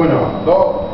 Uno, dos.